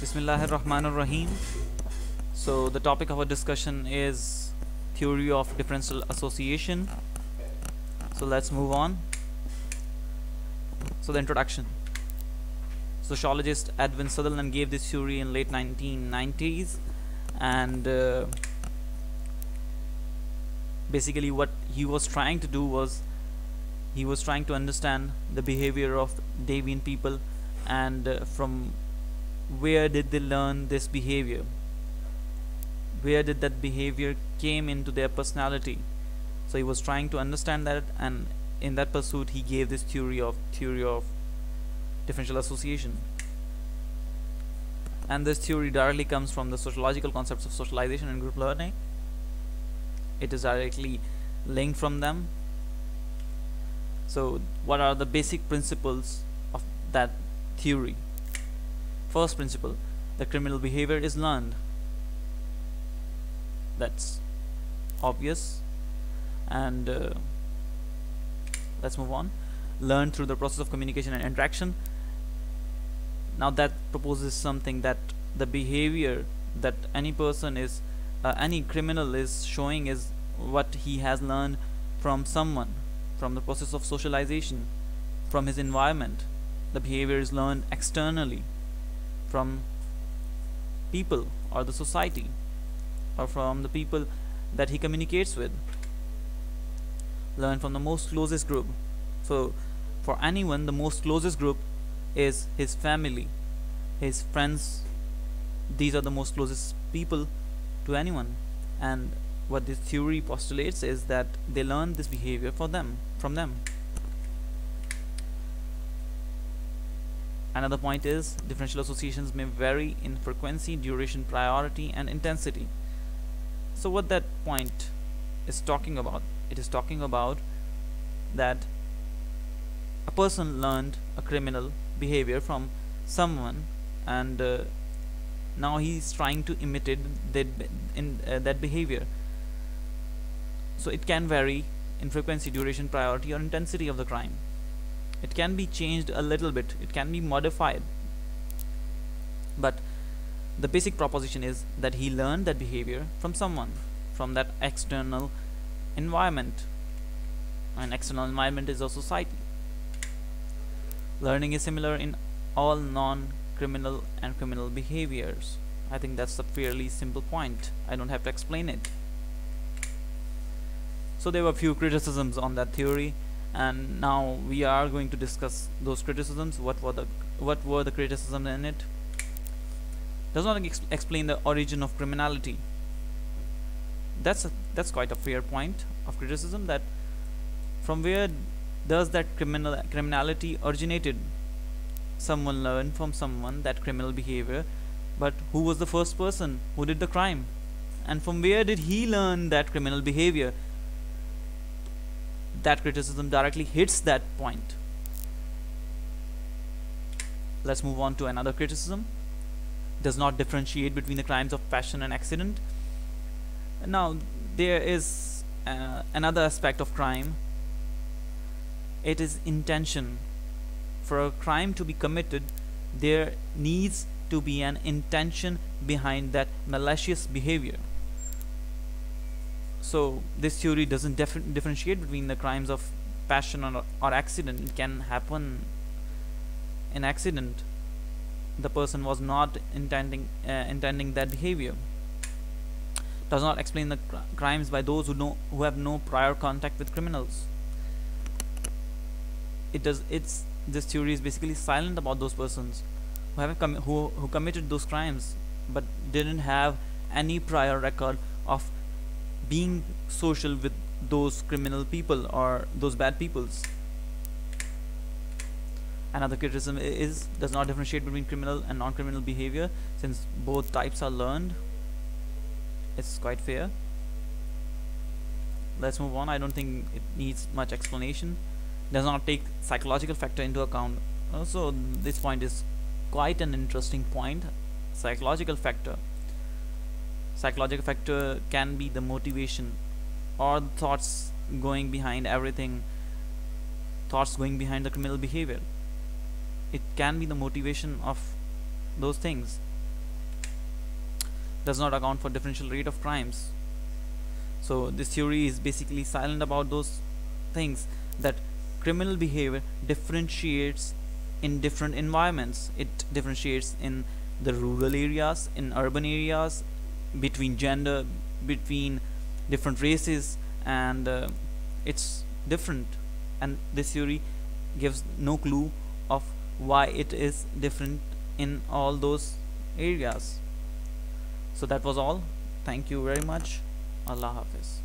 Bismillahir Rahmanir Rahim. So, the topic of our discussion is theory of differential association. So, let's move on. So, the introduction. Sociologist Edwin Sutherland gave this theory in late 1990s and uh, basically what he was trying to do was he was trying to understand the behavior of deviant people and uh, from where did they learn this behavior? Where did that behavior came into their personality? So he was trying to understand that and in that pursuit he gave this theory of theory of differential association. And this theory directly comes from the sociological concepts of socialization and group learning. It is directly linked from them. So what are the basic principles of that theory first principle the criminal behavior is learned. That's obvious. And uh, let's move on. Learn through the process of communication and interaction. Now that proposes something that the behavior that any person is uh, any criminal is showing is what he has learned from someone from the process of socialization from his environment. The behavior is learned externally from people or the society or from the people that he communicates with. Learn from the most closest group. So for anyone the most closest group is his family his friends. These are the most closest people to anyone. And what this theory postulates is that they learn this behavior for them from them Another point is differential associations may vary in frequency, duration, priority, and intensity. So, what that point is talking about? It is talking about that a person learned a criminal behavior from someone, and uh, now he's trying to imitate that in uh, that behavior. So, it can vary in frequency, duration, priority, or intensity of the crime it can be changed a little bit. It can be modified. But the basic proposition is that he learned that behavior from someone from that external environment. An external environment is a society. Learning is similar in all non-criminal and criminal behaviors. I think that's a fairly simple point. I don't have to explain it. So there were a few criticisms on that theory and now we are going to discuss those criticisms. What were the what were the criticisms in it? Does not ex explain the origin of criminality. That's a, that's quite a fair point of criticism that from where does that criminal criminality originated? Someone learned from someone that criminal behavior but who was the first person who did the crime? And from where did he learn that criminal behavior that criticism directly hits that point. Let's move on to another criticism. Does not differentiate between the crimes of passion and accident. Now there is uh, another aspect of crime. It is intention. For a crime to be committed there needs to be an intention behind that malicious behavior so this theory doesn't differentiate between the crimes of passion or, or accident. It can happen in accident. The person was not intending uh, intending that behavior. Does not explain the cr crimes by those who know who have no prior contact with criminals. It does it's this theory is basically silent about those persons who have com who, who committed those crimes but didn't have any prior record of being social with those criminal people or those bad peoples. Another criticism is does not differentiate between criminal and non-criminal behavior since both types are learned. It's quite fair. Let's move on. I don't think it needs much explanation. Does not take psychological factor into account. Also this point is quite an interesting point. Psychological factor psychological factor can be the motivation or the thoughts going behind everything thoughts going behind the criminal behavior. It can be the motivation of those things. Does not account for differential rate of crimes. So this theory is basically silent about those things that criminal behavior differentiates in different environments. It differentiates in the rural areas in urban areas between gender between different races and uh, it's different. And this theory gives no clue of why it is different in all those areas. So that was all. Thank you very much. Allah hafiz